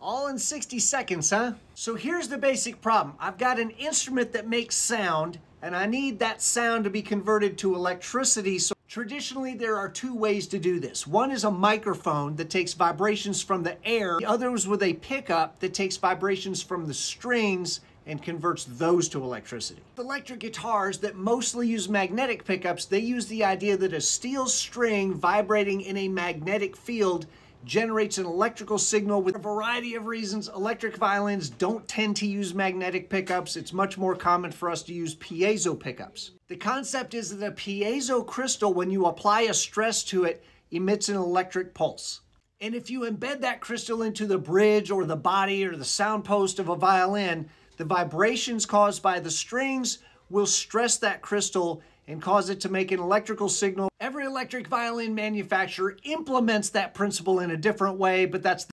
All in 60 seconds, huh? So here's the basic problem. I've got an instrument that makes sound, and I need that sound to be converted to electricity. So traditionally, there are two ways to do this. One is a microphone that takes vibrations from the air. The other is with a pickup that takes vibrations from the strings and converts those to electricity. Electric guitars that mostly use magnetic pickups, they use the idea that a steel string vibrating in a magnetic field generates an electrical signal with a variety of reasons. Electric violins don't tend to use magnetic pickups. It's much more common for us to use piezo pickups. The concept is that a piezo crystal, when you apply a stress to it, emits an electric pulse. And if you embed that crystal into the bridge or the body or the sound post of a violin, the vibrations caused by the strings will stress that crystal and cause it to make an electrical signal. Every electric violin manufacturer implements that principle in a different way, but that's